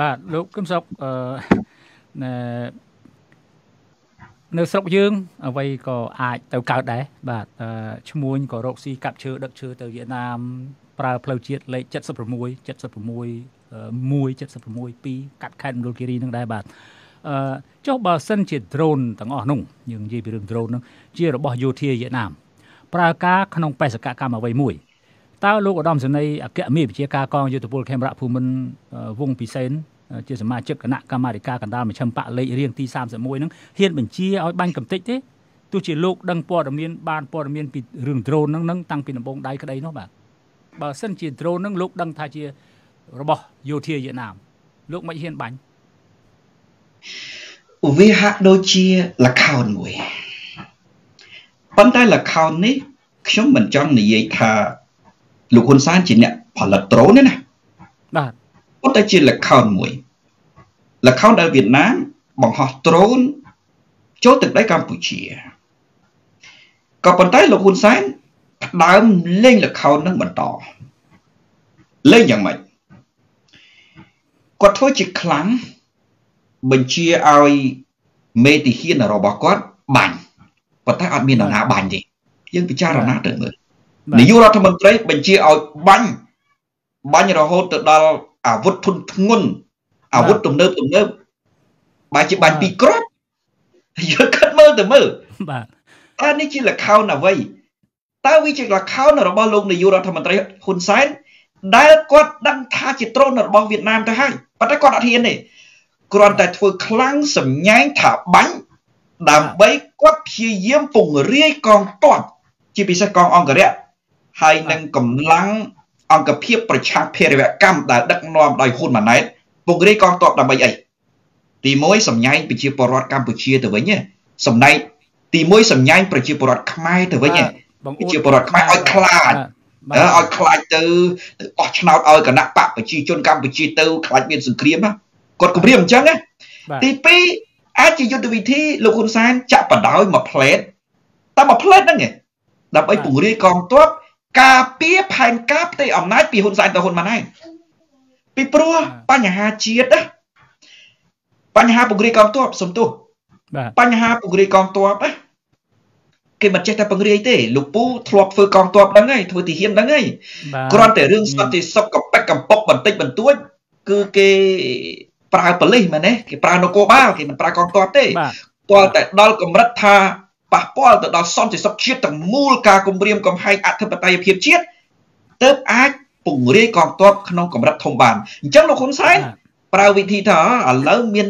បាទលោកគឹមសុកអឺនៅស្រុកយើង អ្វីក៏អាចទៅកើតដែរបាទឈ្មួញក៏រកស៊ីកាប់ឈើដឹកឈើទៅវៀតណាមប្រើផ្លូវជាតិលេខ76 76 1 76 2កាត់ខេត្តមណ្ឌលគិរីនឹងដែរបាទអឺចុះបើសិនជា drone ទាំងអស់នោះយើងនិយាយពីរឿង drone នោះជារបស់យោធាវៀតណាមប្រើការក្នុងបេសកកម្មអ្វីមួយ តើលោកឧត្តមសេនីយ៍អគ្គមេវិជាការកងយុទ្ធពលខេមរៈភូមិន្ទវងពិសេនជាសមាជិកគណៈកម្មាធិការកណ្ដាលមជ្ឈិមបកលេខរៀងទី31ហ្នឹងហ៊ានបញ្ជាឲ្យបាញ់កំទេចទេទោះជាលោកដឹងព័ត៌មានបានព័ត៌មានពីរឿង drone ហ្នឹងហ្នឹងតាំងពីដំបូងដៃក្តីនោះបាទបើសិនជា drone ហ្នឹងលោកដឹងថាជារបស់យោធាវៀតណាមលោកមិនហ៊ានបាញ់វាហាក់ដូចជាលខោនមួយប៉ុន្តែលខោននេះខ្ញុំមិនចង់និយាយថា លោកហ៊ុនសែនជាអ្នកផលិតដ្រូនទេណាបាទប៉ុន្តែជាលខោនមួយលខោនដែលវៀតណាមបង្ហោះដ្រូនចូលទឹកដីកម្ពុជាក៏ប៉ុន្តែលោកហ៊ុនសែនផ្ដើមលេងលខោននឹងបន្តលេងយ៉ាងម៉េចគាត់ធ្វើជាខ្លាំងបញ្ជាឲ្យមេតិហ៊ានរបស់គាត់បាញ់ប៉ុន្តែអត់មាននរណាបាញ់ទេយើងពិចារណាទៅមើល នាយករដ្ឋមន្ត្រីបញ្ជាឲ្យបាញ់បាញ់រហូតទៅដល់អាវុធធុនធ្ងន់អាវុធទំនើបទំនើបបែរជាបាញ់ពីគ្រាប់យើងគិតមើលទៅមើលបាទតើនេះជាលខោនអ្វីតើវាជាលខោនរបស់លោកនាយករដ្ឋមន្ត្រីហ៊ុនសែនដែលគាត់ដឹងថាជាត្រូនរបស់វៀតណាមទៅហើយប៉ុន្តែគាត់អត់ហ៊ានទេគ្រាន់តែធ្វើខ្លាំងសម្ញែងថាបាញ់ដើម្បីគាត់ព្យាយាមពង្រាយកងទ័ពជាពិសេសកងអង្គរៈ ហើយនឹងកម្លាំងអង្គភាពប្រឆាំងភេរវកម្មដែលដឹកនាំដោយហ៊ុនម៉ាណែតពង្រាយកងទ័ពដើម្បីអីទី1សម្ញែងប្រជាពលរដ្ឋកម្ពុជាទៅវិញសម្ដែងទី1សម្ញែងប្រជាពលរដ្ឋខ្មែរទៅវិញប្រជាពលរដ្ឋខ្មែរឲ្យខ្លាចឲ្យខ្លាចទៅទៅអស់ឆ្នោតឲ្យគណៈបកប្រជាជនកម្ពុជាទៅខ្លាចមានសង្គ្រាមគាត់គម្រាមអញ្ចឹងណាទី2អាចជាយុទ្ធវិធីលោកហ៊ុនសែនចាក់បដោយមួយផ្លេតតែមួយផ្លេតហ្នឹងឯងដើម្បីពង្រាយកងទ័ព ការពារផែនការផ្ទៃអំណាចពីហ៊ុនសែនទៅហ៊ុនម៉ាណែតពីព្រោះបញ្ហាជាតិណាបញ្ហាពង្រាយកងទ័ពសំទោសបញ្ហាពង្រាយកងទ័ពណាគេមិនចេះតែពង្រាយទេលោកពូធ្លាប់ធ្វើកងទ័ពហ្នឹងហើយធ្វើទីហ៊ានហ្នឹងហើយគ្រាន់តែរឿងសន្តិសុខកប៉ិកកំប៉ុកបន្តិចបន្តួចគឺគេប្រើប៉ូលីសមែនទេគេប្រើនគរបាលគេមិនប្រើកងទ័ពទេទាល់តែដល់កម្រិតថា ប៉ះពាល់ទៅដល់សន្តិសុខជាតិទាំងមូលការគម្រាមកំហែងអធិបតេយ្យភាពជាតិទើបអាចពង្រាយកងទ័ពក្នុងកម្រិតធំបានអញ្ចឹងលោកហ៊ុនសែនប្រើវិធីថាឥឡូវមាន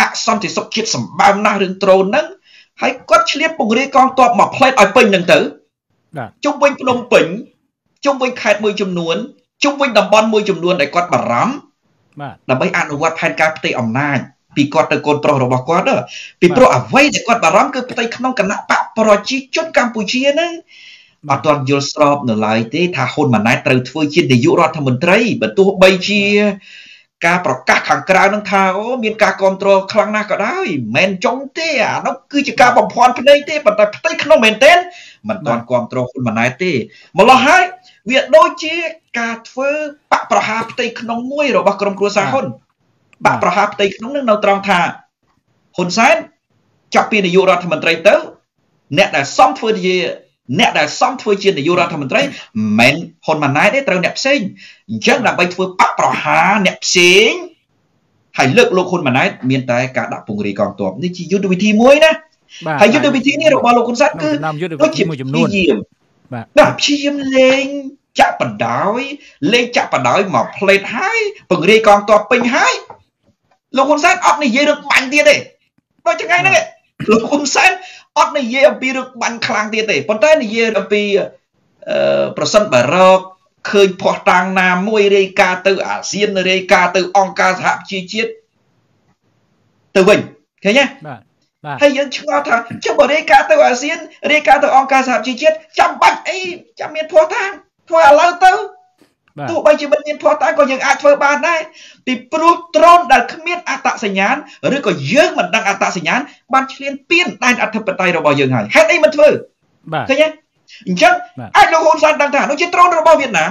អសន្តិសុខជាតិសម្បើមណាស់រឿងដ្រូនហ្នឹងហើយគាត់ឆ្លៀតពង្រាយកងទ័ពមកផ្លេតឲ្យពេញហ្នឹងទៅជុំវិញភ្នំពេញជុំវិញខេត្តមួយចំនួនជុំវិញតំបន់មួយចំនួនដែលគាត់បារម្ភបាទដើម្បីអនុវត្តផែនការផ្ទៃអំណាច ពីគាត់ទៅកូនប្រុសរបស់គាត់ពីព្រោះអ្វីដែលគាត់បារម្ភគឺផ្ទៃក្នុងគណៈបកប្រជាជនកម្ពុជាហ្នឹងអត់ទាន់យល់ស្របនៅឡើយទេថាហ៊ុនម៉ាណែតត្រូវធ្វើជានាយករដ្ឋមន្ត្រីបើទោះបីជាការប្រកាសខាងក្រៅនឹងថាអូមានការគ្រប់គ្រងខ្លាំងណាស់ក៏ដោយមិនចុងទេអានោះគឺជាការបំភាន់ភ្នែកទេប៉ុន្តែផ្ទៃក្នុងមែនទែនមិនទាន់គ្រប់គ្រងហ៊ុនម៉ាណែតទេម្ល៉េះហើយវាដូចជាការធ្វើបកប្រហារផ្ទៃក្នុងមួយរបស់ក្រុមគ្រួសារហ៊ុន បកប្រហារផ្ទៃក្នុងនឹងនៅត្រង់ថាហ៊ុនសែនចាប់ពីនាយករដ្ឋមន្ត្រីទៅ អ្នកដែលសំធ្វើជាអ្នកដែលសំធ្វើជានាយករដ្ឋមន្ត្រីមិនមែនហ៊ុនម៉ាណែតទេត្រូវអ្នកផ្សេងអញ្ចឹងដើម្បីធ្វើបកប្រហារអ្នកផ្សេងហើយលើកលោកហ៊ុនម៉ាណែតមានតែការដាក់ពង្រាយកងទ័ពនេះជាយុទ្ធវិធីមួយណាហើយយុទ្ធវិធីនេះរបស់លោកហ៊ុនសែនគឺដូចជាមួយចំនួនបាទបាទព្យាយាមលេងចាក់បដោយលេងចាក់បដោយមកផ្លេតហើយពង្រាយកងទ័ពពេញហើយ លោកហ៊ុនសែនអត់និយាយរឿងបាញ់ទៀតទេដូចថ្ងៃហ្នឹងលោកហ៊ុនសែនអត់និយាយអំពីរឿងបាញ់ខ្លាំងទៀតទេប៉ុន្តែនិយាយអំពីអឺប្រសិនបើរកឃើញភ័ស្តុតាងណាមួយរាយការណ៍ទៅអាស៊ានរាយការណ៍ទៅអង្គការសហប្រជាជាតិទៅវិញឃើញទេបាទបាទហើយយើងឆ្ងល់ថាចុះបើរាយការណ៍ទៅអាស៊ានរាយការណ៍ទៅអង្គការសហប្រជាជាតិចាំបាច់អីចាំមានភ័ស្តុតាងធ្វើឥឡូវទៅ ទោះបីជាមិនមានភ័ស្តុតាងក៏យើងអាចធ្វើបានដែរពីព្រោះដ្រូនដែលគ្មានអត្តសញ្ញាណឬក៏យើងមិនដឹងអត្តសញ្ញាណបានឈ្លានពានដែនអធិបតេយ្យរបស់យើងហើយហេតុអីមិនធ្វើបាទឃើញទេអញ្ចឹងអាចលោកហ៊ុនសែនដឹងថានោះជាដ្រូនរបស់វៀតណាម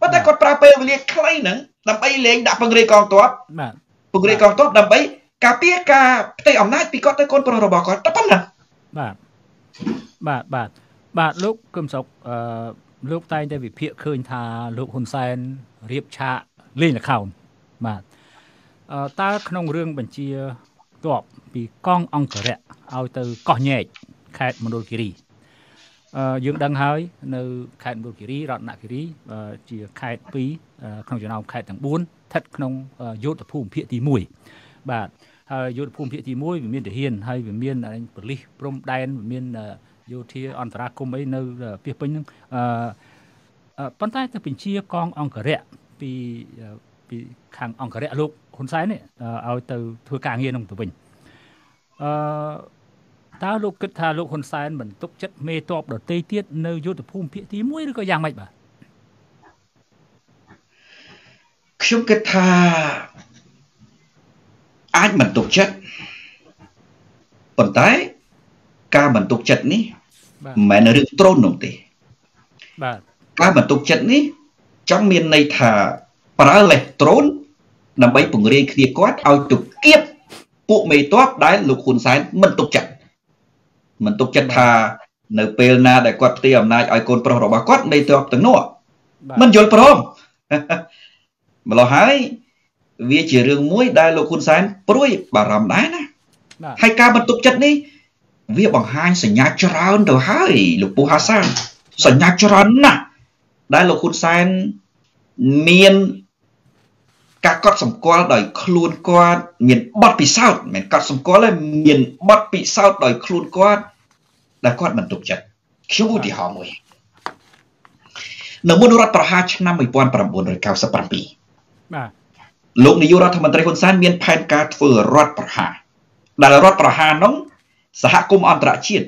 ប៉ុន្តែគាត់ប្រើពេលវេលាខ្លីហ្នឹងដើម្បីលេងដាក់ពង្រាយកងទ័ពបាទពង្រាយកងទ័ពដើម្បីការពារការផ្ទៃអំណាចពីគាត់ទៅកូនប្រុសរបស់គាត់តែប៉ុណ្ណាបាទបាទបាទបាទលោកគឹមសុកអឺ លោកតែងតែវិភាគឃើញថាលោកហ៊ុនសែនរៀបឆាកលេងល្ខោនបាទអឺតើក្នុងរឿងបញ្ជាទ័ពពីកងអង្គរៈឲ្យទៅកោះញែកខេត្តមណ្ឌលគិរីអឺយើងដឹងហើយនៅខេត្តមណ្ឌលគិរីរតនគិរីជាខេត្ត2ក្នុងចំណោមខេត្តទាំង4ស្ថិតក្នុងយោធភូមិភាគទី1បាទហើយយុទ្ធភូមិភាគទី1វាមានទាហានហើយវាមានប៉ូលីសព្រំដែនវាមាន យោធាអន្តរាគមអីនៅពីពេញហ្នឹងអឺប៉ុន្តែទៅបញ្ជាកងអង្គរៈពីពីខាងអង្គរៈលោកហ៊ុនសែននេះឲ្យទៅធ្វើការងារនឹងទៅវិញអឺតើលោកគិតថាលោកហ៊ុនសែនមិនទុកចិត្តមេតបដតីទៀតនៅយុទ្ធភូមិភាគទី1ឬក៏យ៉ាងម៉េចបាទខ្ញុំគិតថាអាចមិនទុកចិត្តប៉ុន្តែ ការមិនទុកចិត្តនេះមិនមែនរឿងត្រូននោះទេបាទការមិនទុកចិត្តនេះ ចង់មានន័យថាប្រើលេសត្រូនដើម្បីពង្រាយគ្នាគាត់ឲ្យទៅគៀបពួកមេតបដែលលោកហ៊ុនសែនមិនទុកចិត្តមិនទុកចិត្តថានៅពេលណាដែលគាត់ផ្ទេរអំណាចឲ្យកូនប្រុសរបស់គាត់មេតបទាំងនោះមិនយល់ព្រមម្ល៉េះហើយវាជារឿងមួយដែលលោកហ៊ុនសែនព្រួយបារម្ភដែរណាហើយការបន្ទុកចិត្តនេះ វាបង្ហាញសញ្ញាច្រើនទៅហើយលោកពូហាសានសញ្ញាច្រើនណាស់ដែលលោកហ៊ុនសែនមានការកត់សម្គាល់ដោយខ្លួនគាត់មានបទពិសោធន៍មិនកត់សម្គាល់ទេមានបទពិសោធន៍ដោយខ្លួនគាត់ដែលគាត់មិនទុកចិត្តខ្ញុំឧទាហរណ៍មួយនៅមុនរដ្ឋប្រហារឆ្នាំ1997បាទលោកនាយករដ្ឋមន្ត្រីហ៊ុនសែនមានផែនការធ្វើរដ្ឋប្រហារដែលរដ្ឋប្រហារនោះ សហគមន៍អន្តរជាតិ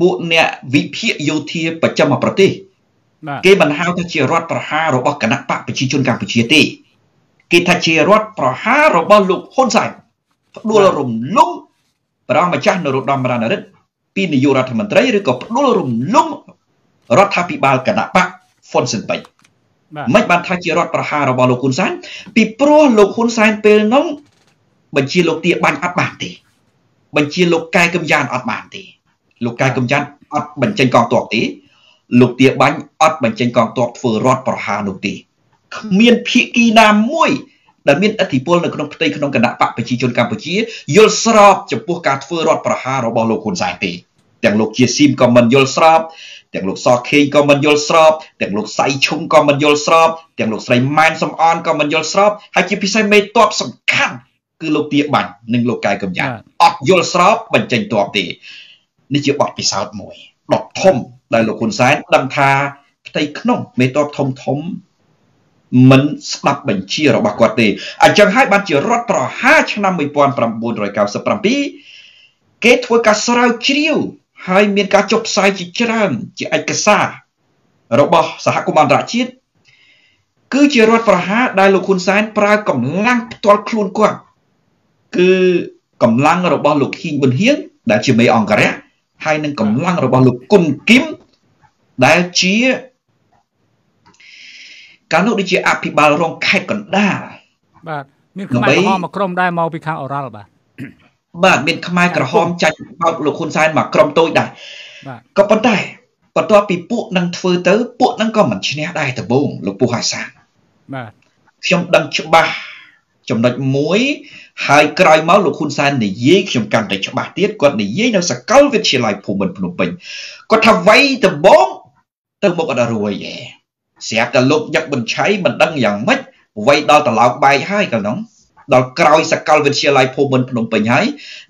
ពួកអ្នកវិភាគយោធាប្រចាំប្រទេសគេមិនហៅថាជារដ្ឋប្រហាររបស់គណៈបកប្រជាជនកម្ពុជាទេគេថាជារដ្ឋប្រហាររបស់លោកហ៊ុនសែនផ្ដួលរំលំព្រះម្ចាស់នរោត្តមរណរដ្ឋពីនាយករដ្ឋមន្ត្រីឬក៏ផ្ដួលរំលំរដ្ឋាភិបាលគណៈបកហ្វុនស៊ិនប៉ិចមិនបានថាជារដ្ឋប្រហាររបស់លោកហ៊ុនសែនពីព្រោះលោកហ៊ុនសែនពេលនោះបញ្ជាលោកទាបាញ់អត់បានទេ បញ្ជាលោកកែកំយ៉ានអត់បានទេលោកកែកំយ៉ានអត់បញ្ចេញកងទ័ពទេលោកទាបាញ់អត់បញ្ចេញកងទ័ពធ្វើរដ្ឋប្រហារនោះទេគ្មានភៀកគីណាមួយដែលមានឥទ្ធិពលនៅក្នុងផ្ទៃក្នុងគណៈបកប្រជាជនកម្ពុជាយល់ស្របចំពោះការធ្វើរដ្ឋប្រហាររបស់លោកហ៊ុនសែនទេទាំងលោកជាស៊ីមក៏មិនយល់ស្របទាំងលោកសខេងក៏មិនយល់ស្របទាំងលោកសៃឈុងក៏មិនយល់ស្របទាំងលោកស្រីម៉ែនសំអនក៏មិនយល់ស្របហើយជាពិសេសមេតបសំខាន់ គឺលោកទាបាញ់និងលោកកែកំយ៉ាអត់យល់ស្របបញ្ចេញតបទេនេះជាបទពិសោធន៍មួយដកធំដែលលោកហ៊ុនសែនដឹងថាផ្ទៃក្នុងមេតបធំធំមិនស្ដាប់បញ្ជារបស់គាត់ទេអញ្ចឹងហើយបានជារដ្ឋប្រហារឆ្នាំ1997គេធ្វើការស្រាវជ្រាវហើយមានការចុះផ្សាយជាច្រើនជាឯកសាររបស់សហគមន៍អន្តរជាតិគឺជារដ្ឋប្រហារដែលលោកហ៊ុនសែនប្រើកម្លាំងផ្ទាល់ខ្លួនគាត់ គឺកម្លាំងរបស់លោកហ៊ីងប៊ុនហៀងដែលជាមេអង្គរៈហើយនឹងកម្លាំងរបស់លោកគុនគឹមដែលជាកាលនោះដូចជាអភិបាលរងខេត្តកណ្ដាលបាទមានខ្មែរក្រហមមួយក្រុមដែរមកពីខាងអូរ៉ាល់បាទបាទមានខ្មែរក្រហមចាច់បោកលោកហ៊ុនសែនមកក្រុមតូចដែរបាទក៏ប៉ុន្តែបន្ទាប់ពីពួកនឹងធ្វើទៅពួកនឹងក៏មិនឈ្នះដែរដំបូងលោកពូហាសានបាទខ្ញុំដឹងច្បាស់ ចំណុចមួយហើយក្រោយមកលោកហ៊ុនសែននិយាយខ្ញុំកាន់តែច្បាស់ទៀតគាត់និយាយនៅសកលវិទ្យាល័យភូមិន្ទភ្នំពេញគាត់ថាវ័យដំបងទៅមុខអត់រួយឯងស្រាប់តែលោកញឹកបញ្ឆៃមិនដឹងយ៉ាងម៉េចវ័យដល់ត្រឡោកបែកហើយកណ្ដងដល់ក្រោយសកលវិទ្យាល័យភូមិន្ទភ្នំពេញហើយ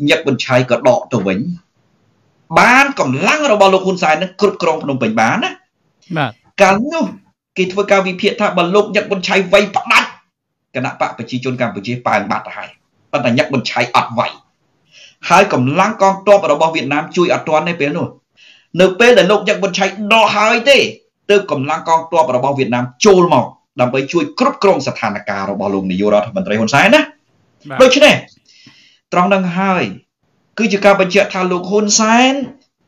ញឹកបញ្ឆៃក៏ដកទៅវិញបានកម្លាំងរបស់លោកហ៊ុនសែននឹងគ្រប់គ្រងភ្នំពេញបានណាបាទកាលនោះគេធ្វើការវិភាគថាបើលោកញឹកបញ្ឆៃវ័យផ្ដាច់ គណៈបកប្រជាជនកម្ពុជាប៉ែនបាត់ទៅហើយប៉ុន្តែញឹកបញ្ឆៃអត់វ័យហើយកម្លាំងកងទ័ពរបស់វៀតណាមជួយអត់ទាន់ទេពេលនោះនៅពេលដែលលោកញឹកបញ្ឆៃដកហើយទេទើបកម្លាំងកងទ័ពរបស់វៀតណាមចូលមកដើម្បីជួយគ្រប់គ្រងស្ថានភាពរបស់លោកនាយករដ្ឋមន្ត្រីហ៊ុនសែនណាដូច្នេះត្រង់នឹងហើយគឺជាការបញ្ជាក់ថាលោកហ៊ុនសែន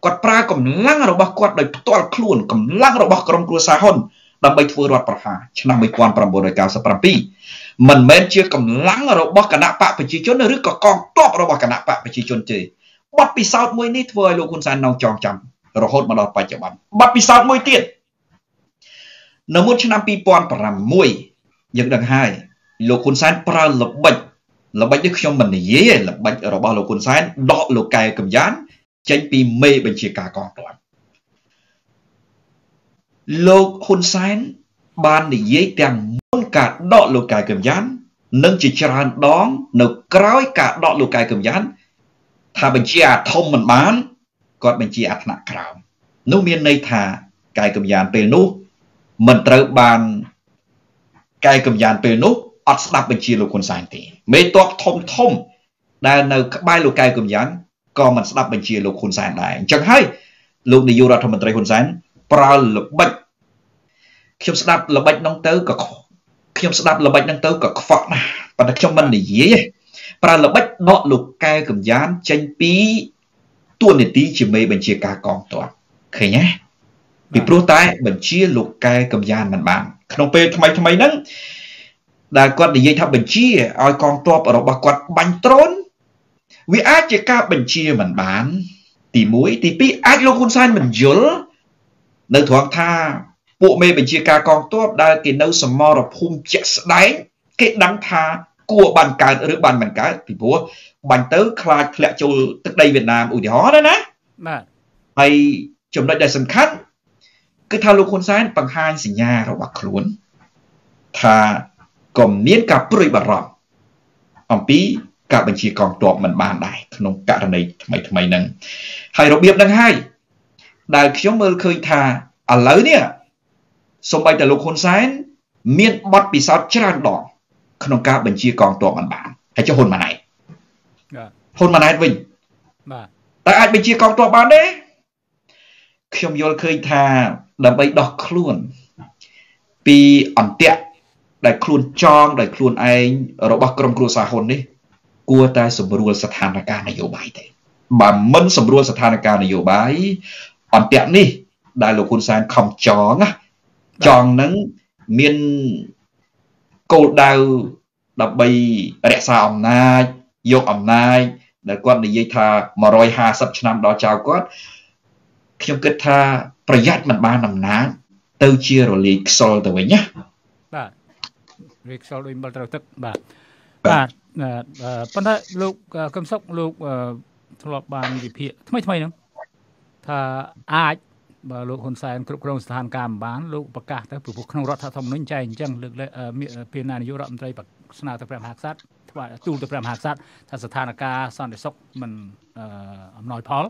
គាត់ប្រើកម្លាំងរបស់គាត់ដោយផ្ទាល់ខ្លួនកម្លាំងរបស់ក្រុមគ្រួសារហ៊ុនដើម្បីធ្វើរដ្ឋប្រហារឆ្នាំ1997 មិនមែនជាកម្លាំងរបស់គណៈបកប្រជាជនឬក៏កងទ័ពរបស់គណៈបកប្រជាជនទេបទពិសោធន៍មួយនេះធ្វើឲ្យលោកហ៊ុនសែននៅចងចាំរហូតមកដល់បច្ចុប្បន្នបទពិសោធន៍មួយទៀតនៅមុនឆ្នាំ2006យើងដឹងហើយលោកហ៊ុនសែនប្រើល្បិចល្បិចនេះខ្ញុំមិននិយាយទេល្បិចរបស់លោកហ៊ុនសែនដកលោកកែកំយ៉ានចេញពីមេបញ្ជាការកងទ័ពលោកហ៊ុនសែនបាននិយាយទាំងមុន ការដកលោកកែកំយ៉ាននិងជាច្រើនដង នៅក្រោយការដកលោកកែកំយ៉ានថាបញ្ជាអាធំមិនបានគាត់បញ្ជាអាថ្នាក់ក្រោមនោះមានន័យថាកែកំយ៉ានពេលនោះមិនត្រូវបានកែកំយ៉ានពេលនោះអត់ស្ដាប់បញ្ជាលោកហ៊ុនសែនទេមេតបធំធំ ដែលនៅក្បែរលោកកែកំយ៉ានក៏មិនស្ដាប់បញ្ជាលោកហ៊ុនសែនដែរអញ្ចឹងហើយលោកនាយករដ្ឋមន្ត្រីហ៊ុនសែនប្រើល្បិចខ្ញុំស្ដាប់ល្បិចនោះទៅក៏ ខ្ញុំស្ដាប់ល្បិចហ្នឹងទៅក៏ខ្វក់ណាស់ប៉ុន្តែខ្ញុំមិននិយាយទេប្រើល្បិចដកលោកកែកំយ៉ានចេញពីទួនាទីជាមេបញ្ជាការកងទ័ពឃើញទេពីព្រោះតែបញ្ជាលោកកែកំយ៉ានមិនបាន ក្នុងពេលថ្មីថ្មីហ្នឹងដែលគាត់និយាយថាបញ្ជាឲ្យកងទ័ពរបស់គាត់បាញ់ដ្រូនវាអាចជាការបញ្ជាមិនបាន ទី1ទី2អាចលោកហ៊ុនសែនមិនយល់នៅត្រង់ថា ពួកមេបញ្ជាការកងទ័ពដែលគេនៅសមរភូមិជាក់ស្ដែងគេដឹងថាគួរបានកើតឬបានមិនកើតពីព្រោះបាញ់ទៅខ្លាចធ្លាក់ចូលទឹកដីវៀតណាមឧទាហរណ៍ណាបាទហើយចំណុចដែលសំខាន់គឺថាលោកហ៊ុនសែនបង្ហាញសញ្ញារបស់ខ្លួនថាក៏មានការព្រួយបារម្ភអំពីការបញ្ជាកងទ័ពមិនបានដែរក្នុងករណីថ្មីថ្មីហ្នឹងហើយរបៀបហ្នឹងហើយដែលខ្ញុំមើលឃើញថាឥឡូវនេះ សូម្បីតែលោកហ៊ុនសែនមានបទពិសោធន៍ច្រើនដងក្នុងការបញ្ជាកងទ័ពមិនបានហើយចុះហ៊ុនម៉ាណែតបាទហ៊ុនម៉ាណែតវិញបាទតែអាចបញ្ជាកងទ័ពបានទេខ្ញុំយល់ឃើញថាដើម្បីដោះខ្លួនពីអន្ទាក់ដែលខ្លួនចងដោយខ្លួនឯងរបស់ក្រុមគ្រួសារហ៊ុននេះ គួរតែសម្រួលស្ថានភាពនយោបាយទេបើមិនសម្រួលស្ថានភាពនយោបាយអន្ទាក់នេះដែលលោកហ៊ុនសែនខំចងណា ចងនឹងមានគោលដៅដើម្បីរក្សាអំណាចយកអំណាចដែលគាត់និយាយថា150ឆ្នាំដល់ចៅគាត់ខ្ញុំគិតថាប្រយ័ត្នមិនបានអំណាចទៅជារលាយខ្សលទៅវិញណាបាទវាខ្សលដូចអំបិលត្រូវទឹកបាទបាទប៉ុន្តែលោកកឹមសុខលោកធ្លាប់បានវិភាគថ្មីថ្មីហ្នឹងថាអាច បើលោកហ៊ុនសែនគ្រប់គ្រងស្ថានភាពមិនបានលោកប្រកាសទៅព្រោះក្នុងរដ្ឋធម្មនុញ្ញចែងអញ្ចឹងលើកពីនាយករដ្ឋមន្ត្រីស្នើទៅព្រះមហាក្សត្រថ្វាយទូលទៅព្រះមហាក្សត្រថាស្ថានភាពសន្តិសុខមិនអំណោយផល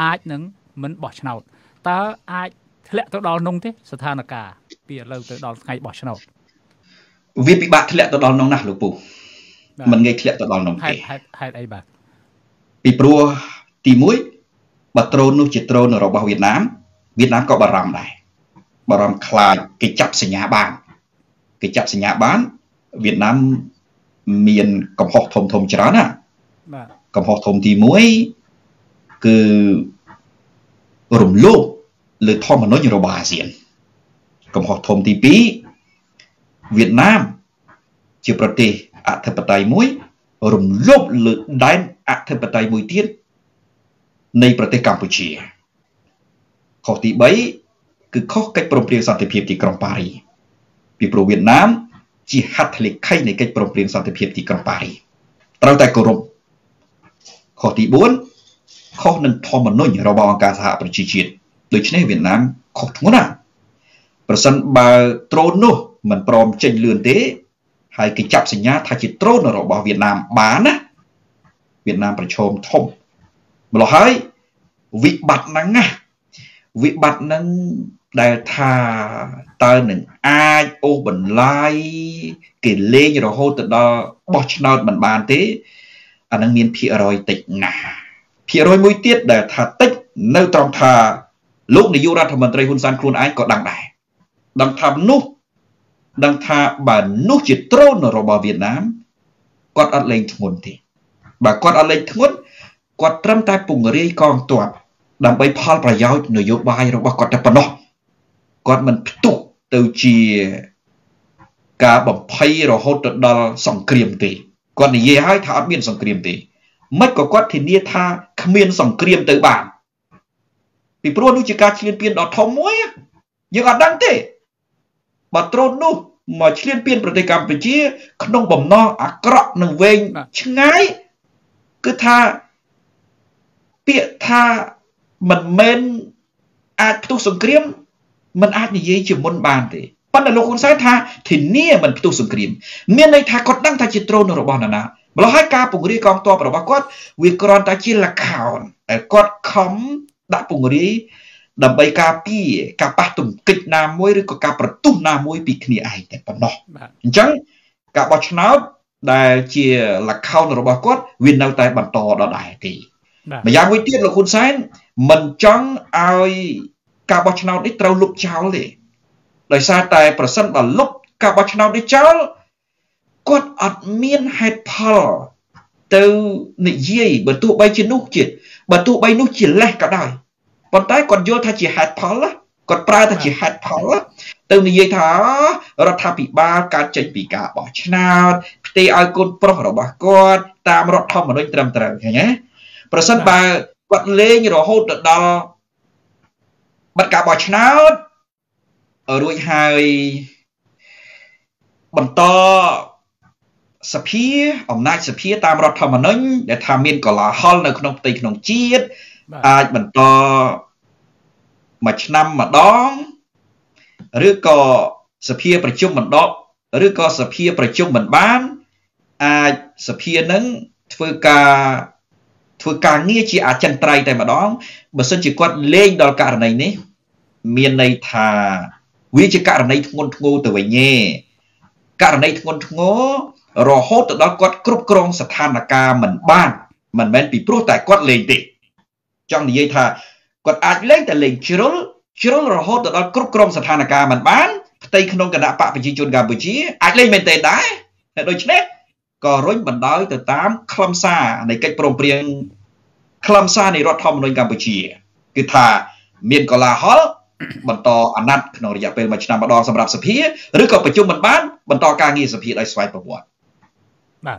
អាចនឹងមិនបោះឆ្នោតតើអាចធ្លាក់ទៅដល់នោះទេស្ថានភាពពីឥឡូវទៅដល់ថ្ងៃបោះឆ្នោតវាពិបាកធ្លាក់ទៅដល់នោះណាស់លោកពូមិនងាយធ្លាក់ទៅដល់នោះទេហេតុហេតុអីបាទពីព្រោះទី1បើដ្រូននោះជាដ្រូនរបស់វៀតណាម វៀតណាមក៏បារម្ភដែរបារម្ភខ្លាចគេចាប់សញ្ញាបានគេចាប់សញ្ញាបានវៀតណាមមានកំហុសធំធំច្រើនណាបាទកំហុសធំទី1គឺរំលោភលើធម្មនុញ្ញរបស់អាស៊ានកំហុសធំទី2វៀតណាមជាប្រទេសអធិបតេយ្យមួយរំលោភលើដែនអធិបតេយ្យមួយទៀតនៃប្រទេសកម្ពុជា ខុសទី3គឺខុសកិច្ចព្រមព្រៀងសន្តិភាពទីក្រុងប៉ារីពីព្រោះវៀតណាមជាហត្ថលេខីនៃកិច្ចព្រមព្រៀងសន្តិភាពទីក្រុងប៉ារីត្រូវតែគោរពខុសទី4ខុសនឹងធម្មនុញ្ញរបស់អង្គការសហប្រជាជាតិដូច្នេះវៀតណាមខុសធ្ងន់ណាស់ប្រសិនបើដ្រូននោះមិនព្រមចេញលឿនទេ ហើយគេចាប់សញ្ញាថាជាដ្រូនរបស់វៀតណាមបានណាវៀតណាមប្រឈមធំម្ល៉េះហើយវិបត្តិហ្នឹងណា វិបត្តិនឹងដែលថាតើនឹងអាចអូសបន្លាយគេលេងរហូតទៅដល់បោះឆ្នោតមិនបានទេអានឹងមានភាគរយតិចណាស់ភាគរយមួយទៀតដែលថាតិចនៅត្រង់ថាលោកនាយករដ្ឋមន្ត្រីហ៊ុនសែនខ្លួនឯងក៏ដឹងដែរដឹងថានោះដឹងថាបើនោះជាដ្រូនរបស់វៀតណាមគាត់អត់លេងធ្ងន់ទេបើគាត់អត់លេងធ្ងន់គាត់ត្រឹមតែពង្រាយកងទ័ព ដើម្បីផលប្រយោជន៍នយោបាយរបស់គាត់តែប៉ុណ្ណោះគាត់មិនផ្ទុះទៅជាការបំភ័យរហូតទៅដល់សង្គ្រាមទេគាត់និយាយហើយថាអត់មានសង្គ្រាមទេមិនក៏គាត់ធានាថាគ្មានសង្គ្រាមទៅបានពីព្រោះនោះជាការឈ្លានពានដ៏ធំមួយយើងអត់ដឹងទេបើត្រូននោះមកឈ្លានពានប្រទេសកម្ពុជា ក្នុងបំណងអាក្រក់នឹងវែងឆ្ងាយគឺថាពាក្យថា មិនមែនអាចផ្ទុះសង្គ្រាមมันអាចនិយាយជាមុនបានទេប៉ុន្តែលោកហ៊ុនសែនថាធានាមិនផ្ទុះសង្គ្រាមមានន័យថាគាត់ដឹងថាជាត្រូនរបស់នរណាម្ល៉េះហើយការពង្រាយកងទ័ពរបស់គាត់វាគ្រាន់តែជាលខោនដែលគាត់ខំដាក់ពង្រាយដើម្បីការពារការប៉ះទង្គិចណាមួយឬក៏ការប្រទុះណាមួយពីគ្នាឯងតែប៉ុណ្ណោះអញ្ចឹងការបោះឆ្នោតដែលជាលខោនរបស់គាត់វានៅតែបន្តដដែលទេម្យ៉ាងមួយទៀតលោកហ៊ុនសែន មិនចង់ឲ្យការបោះឆ្នោតនេះត្រូវលុបចោលទេដោយសារតែប្រសិនបើលុបការបោះឆ្នោតនេះចោលគាត់អត់មានហេតុផលទៅនិយាយបើទោះបីជានោះជាបើទោះបីនោះជាលេសក៏ដោយប៉ុន្តែគាត់យល់ថាជាហេតុផលគាត់ប្រើថាជាហេតុផលទៅនិយាយថារដ្ឋាភិបាលកើតចេញពីការបោះឆ្នោតផ្ទេឲ្យកូនប្រុសរបស់គាត់តាមរដ្ឋធម្មនុញ្ញត្រឹមត្រូវឃើញទេប្រសិនបើ គាត់លេងរហូតទៅដល់បិទការបោះឆ្នោតរួចហើយបន្តសភាអំណាចសភាតាមរដ្ឋធម្មនុញ្ញដែលថាមានកលាហលនៅក្នុងផ្ទៃក្នុងជាតិអាចបន្តមួយឆ្នាំម្ដងឬក៏សភាប្រជុំមិនដកឬក៏សភាប្រជុំមិនបាន អាចសភានឹងធ្វើការ ធ្វើការងារជាអចិន្ត្រៃយ៍តែម្ដងបើសិនជាគាត់លេងដល់ករណីនេះ មានន័យថាវាជាករណីធ្ងន់ធ្ងរទៅវិញទេករណីធ្ងន់ធ្ងររហូតទៅដល់គាត់គ្រប់គ្រងស្ថានភាពមិនបានមិនមែនពីព្រោះតែគាត់លេងទេចង់និយាយថាគាត់អាចលេងតែលេងជ្រុលជ្រុលរហូតទៅដល់គ្រប់គ្រងស្ថានភាពមិនបានផ្ទៃក្នុងគណៈបកប្រជាជនកម្ពុជាអាចលេងមែនទេដែរតែដូច្នេះ ក៏រុញបណ្ដោយទៅតាមខ្លឹមសារនៃកិច្ចព្រមព្រៀងខ្លឹមសារនៃរដ្ឋធម្មនុញ្ញកម្ពុជាគឺថាមានកលាហលបន្តអាណត្តិក្នុងរយៈពេល1ឆ្នាំម្ដងសម្រាប់សភាឬក៏ប្រជុំមិនបានបន្តការងារសភាដោយស្វ័យប្រវត្តិបាទ